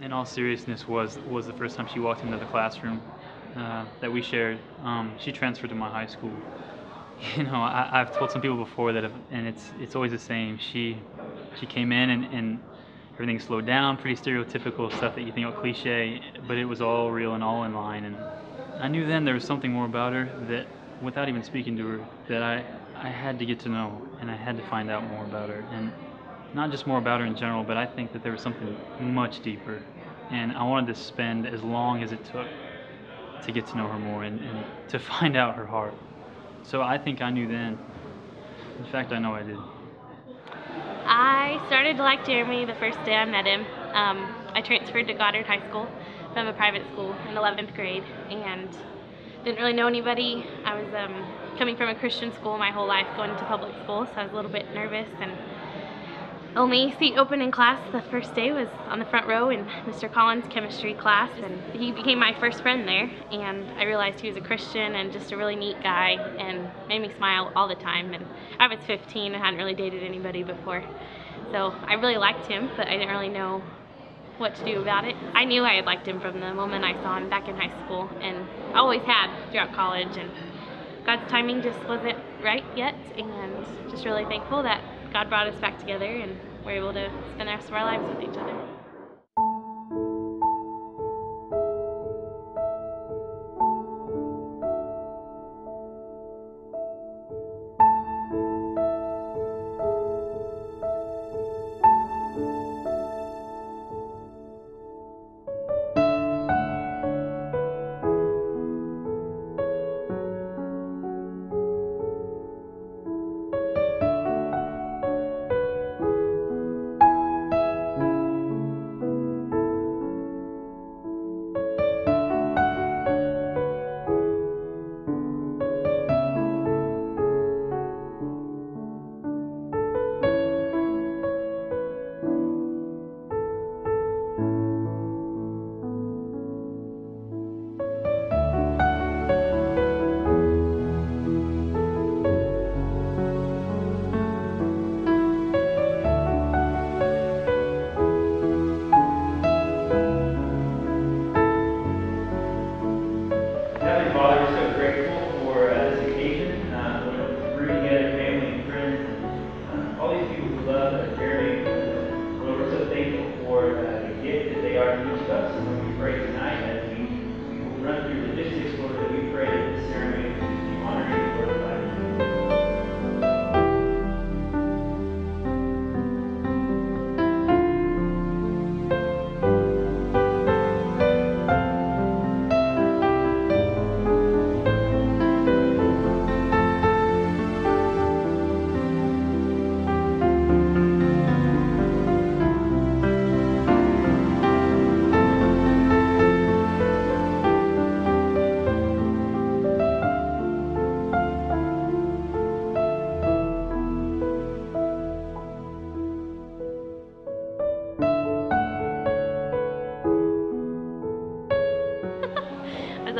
in all seriousness, was was the first time she walked into the classroom uh, that we shared. Um, she transferred to my high school. You know, I, I've told some people before that, if, and it's it's always the same. She she came in and, and everything slowed down, pretty stereotypical stuff that you think of cliche, but it was all real and all in line. And I knew then there was something more about her that, without even speaking to her, that I I had to get to know and I had to find out more about her. And not just more about her in general, but I think that there was something much deeper. And I wanted to spend as long as it took to get to know her more and, and to find out her heart. So I think I knew then. In fact, I know I did. I started to like Jeremi the first day I met him. Um, I transferred to Goddard High School from a private school in 11th grade and didn't really know anybody. I was um, coming from a Christian school my whole life, going to public school, so I was a little bit nervous and only seat open in class the first day was on the front row in Mr. Collins' chemistry class and he became my first friend there and I realized he was a Christian and just a really neat guy and made me smile all the time and I was 15 and hadn't really dated anybody before so I really liked him but I didn't really know what to do about it. I knew I had liked him from the moment I saw him back in high school and I always had throughout college and God's timing just wasn't right yet and just really thankful that God brought us back together and we're able to spend the rest of our lives with each other.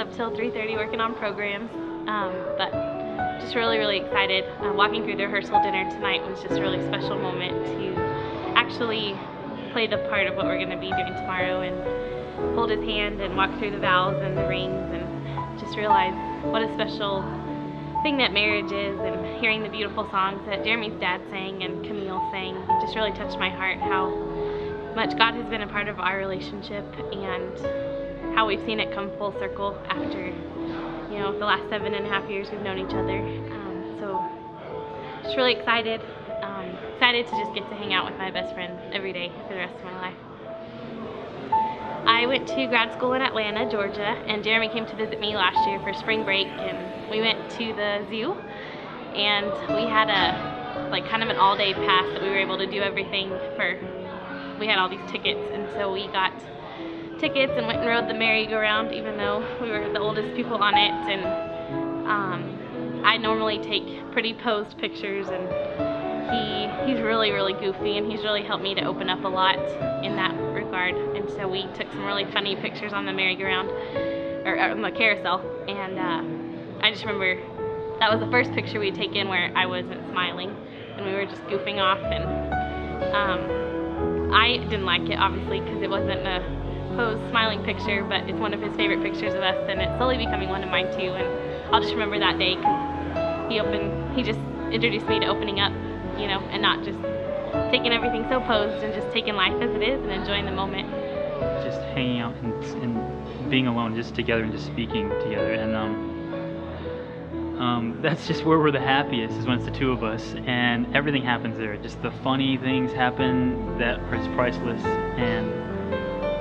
Up till 3.30 working on programs, um, but just really, really excited. Uh, walking through the rehearsal dinner tonight was just a really special moment to actually play the part of what we're going to be doing tomorrow and hold his hand and walk through the vows and the rings and just realize what a special thing that marriage is and hearing the beautiful songs that Jeremi's dad sang and Camille sang just really touched my heart how much God has been a part of our relationship and how we've seen it come full circle after, you know, the last seven and a half years we've known each other. Um, so, just really excited. Um, excited to just get to hang out with my best friend every day for the rest of my life. I went to grad school in Atlanta, Georgia, and Jeremi came to visit me last year for spring break, and we went to the zoo, and we had a like kind of an all-day pass that we were able to do everything for. We had all these tickets, and so we got tickets and went and rode the merry-go-round, even though we were the oldest people on it. And um, I normally take pretty posed pictures, and he he's really really goofy, and he's really helped me to open up a lot in that regard. And so we took some really funny pictures on the merry-go-round or, on the carousel, and uh, I just remember that was the first picture we had taken where I wasn't smiling, and we were just goofing off and. Um, I didn't like it obviously because it wasn't a posed smiling picture, but it's one of his favorite pictures of us, and it's slowly becoming one of mine too. And I'll just remember that day because he opened, he just introduced me to opening up, you know, and not just taking everything so posed and just taking life as it is and enjoying the moment. Just hanging out and, and being alone, just together and just speaking together, and um, um, that's just where we're the happiest is when it's the two of us and everything happens there just the funny things happen that are priceless and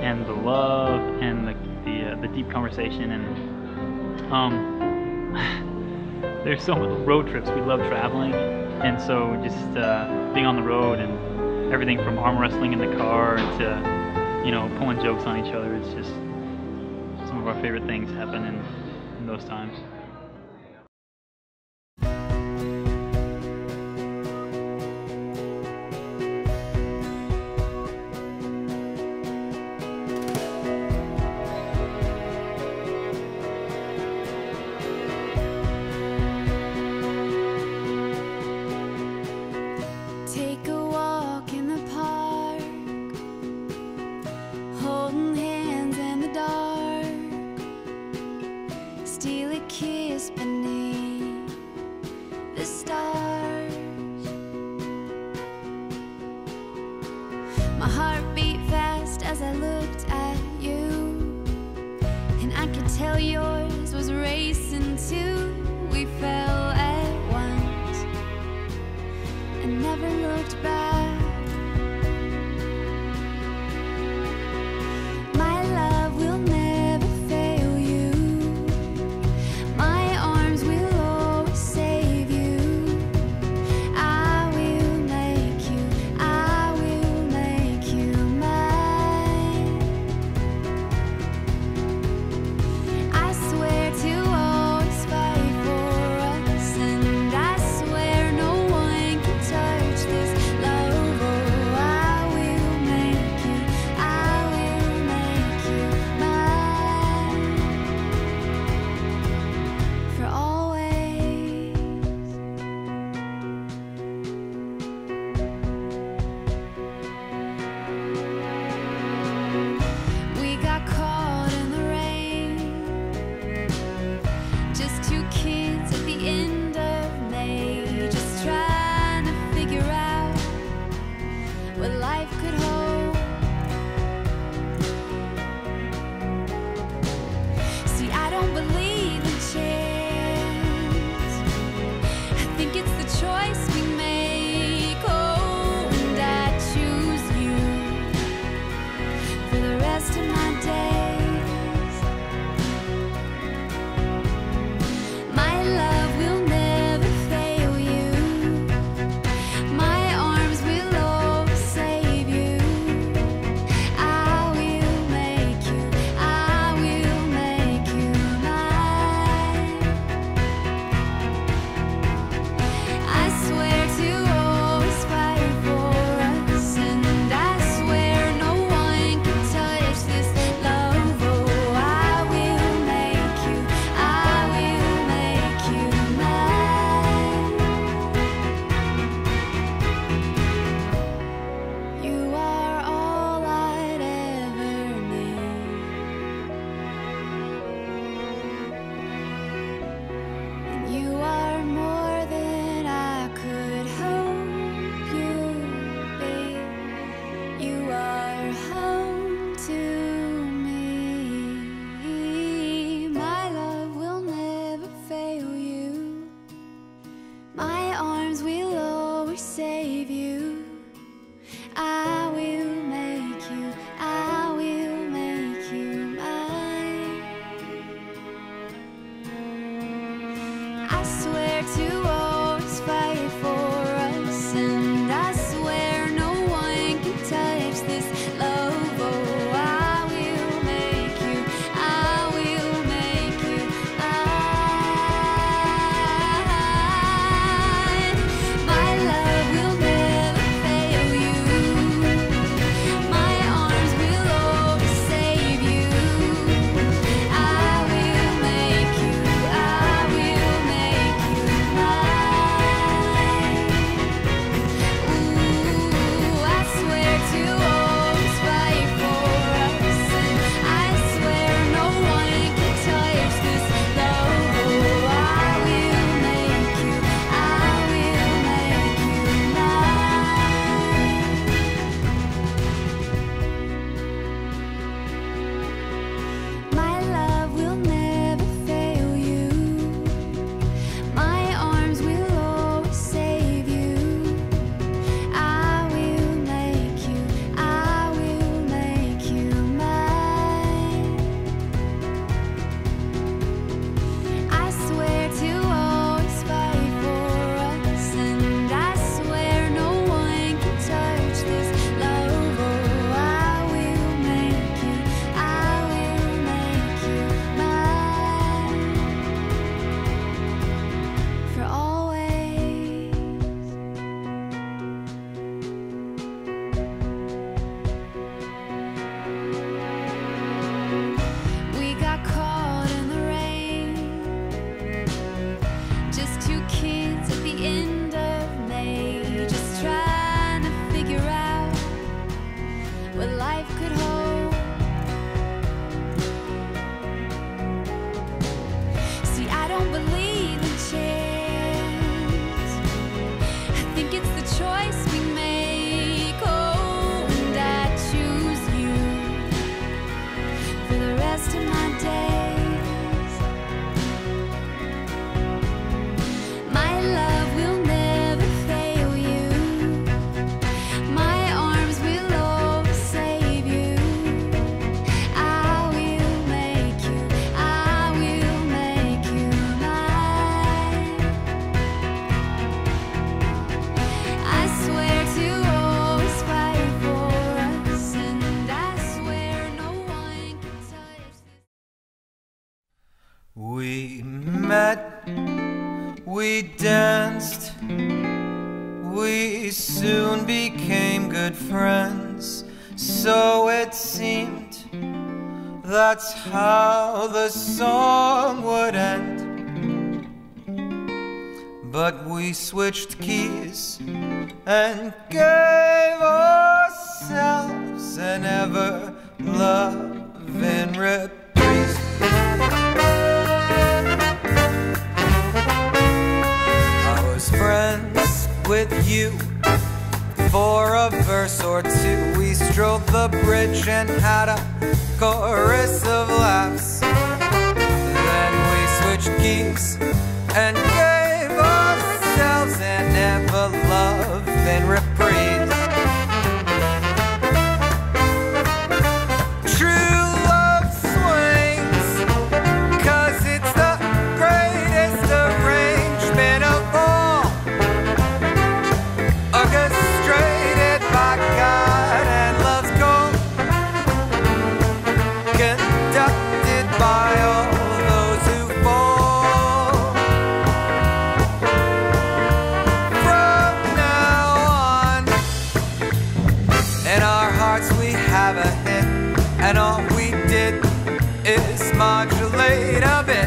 and the love and the the, uh, the deep conversation and um there's so many road trips. We love traveling. And so just uh, being on the road and everything from arm wrestling in the car to you know pulling jokes on each other it's just some of our favorite things happen in, in those times My heart that's how the song would end. But we switched keys and gave ourselves an ever loving reprise. I was friends with you for a verse or two. We strolled the bridge and had a chorus of laughs. Then we switched keys and gave ourselves an ever loving reprise. Modulate a bit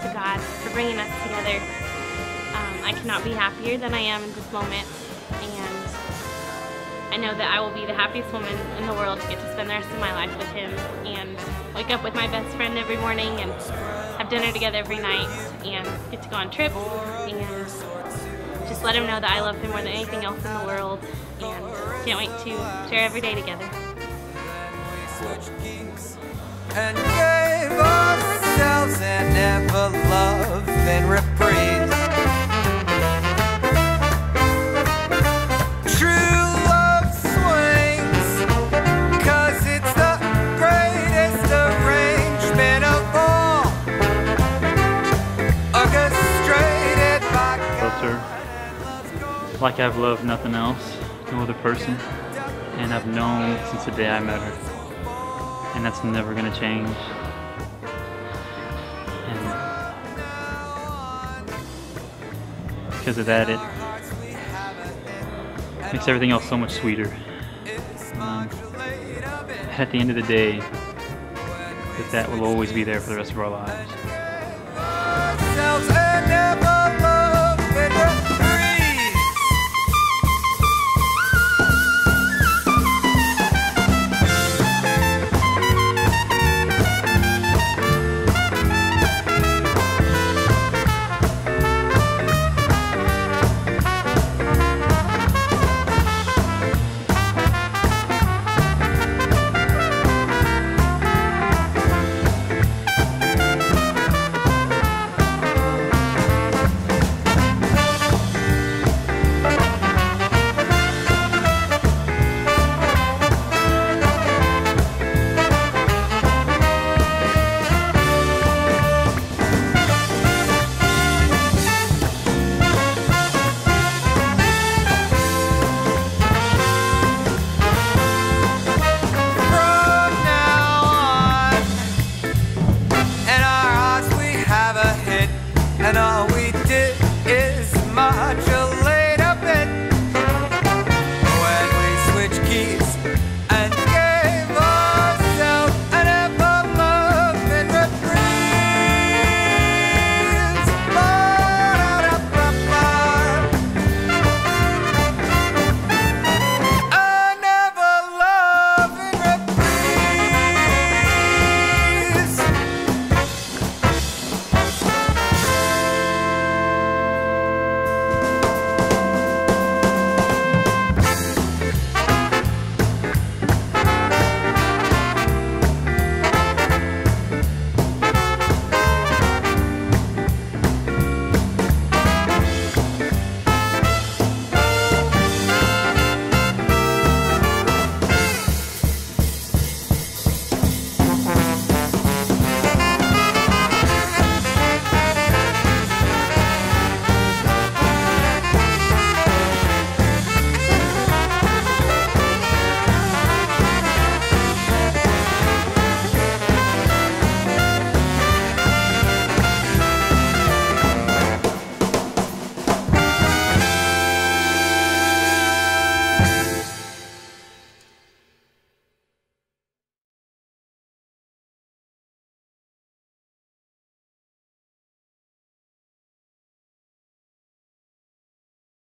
to God for bringing us together. Um, I cannot be happier than I am in this moment, and I know that I will be the happiest woman in the world to get to spend the rest of my life with him and wake up with my best friend every morning and have dinner together every night and get to go on trips and just let him know that I love him more than anything else in the world and can't wait to share every day together. Keys and gave ourselves an ever-loving reprise. True love swings, cause it's the greatest arrangement of all. Orchestrated by her like I've loved nothing else, no other person, and I've known since the day I met her, and that's never gonna change. Because of that, it makes everything else so much sweeter. Um, at the end of the day, that that will always be there for the rest of our lives.